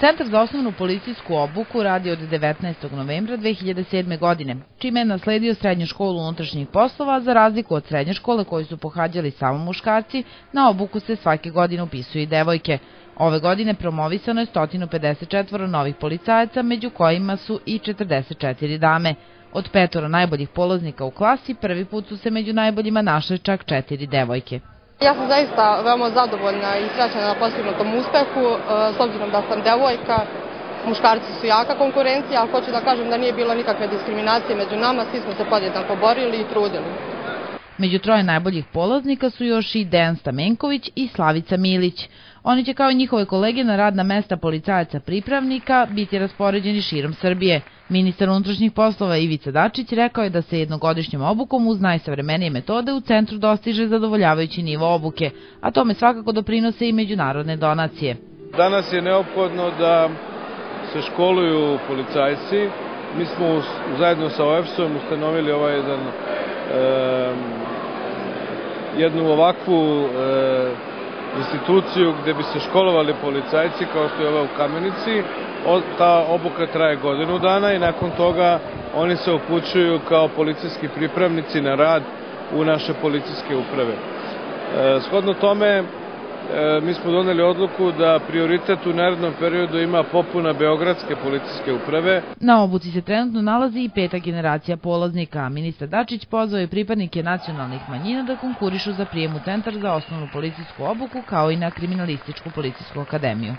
Centar za osnovnu policijsku obuku radi od 19. novembra 2007. godine, čime je nasledio srednju školu unutrašnjih poslova, za razliku od srednje škole koju su pohađali samo muškarci, na obuku se svake godine upisuju i devojke. Ove godine promovisano je 154 novih policajaca, među kojima su i 44 dame. Od petora najboljih polaznika u klasi prvi put su se među najboljima našle čak četiri devojke. Ja sam zaista veoma zadovoljna i srećena na postignutom uspehu, e, s obzirom da sam devojka, muškarci su jaka konkurencija, ali hoću da kažem da nije bilo nikakve diskriminacije među nama, svi smo se podjednako borili i trudili. Među troje najboljih polaznika su još i Dejan Stamenković i Slavica Milić. Oni će kao i njihove kolege na radna mesta policajaca pripravnika biti raspoređeni širom Srbije. Ministar unutrašnjih poslova Ivica Dačić rekao je da se jednogodišnjom obukom uz najsavremenije metode u centru dostiže zadovoljavajući nivo obuke, a tome svakako doprinose i međunarodne donacije. Danas je neophodno da se školuju policajci. Mi smo zajedno sa OEFS-om ustanovili ovaj jedan jednu ovakvu e, instituciju gde bi se školovali policajci kao što je ova u Kamenici. Ta obuka traje godinu dana i nakon toga oni se upućuju kao policijski pripravnici na rad u naše policijske uprave. E, shodno tome, mi smo doneli odluku da prioritet u narednom periodu ima popuna Beogradske policijske uprave. Na obuci se trenutno nalazi i peta generacija polaznika. Ministar Dačić pozvao je pripadnike nacionalnih manjina da konkurišu za prijem u Centar za osnovnu policijsku obuku kao i na Kriminalističku policijsku akademiju.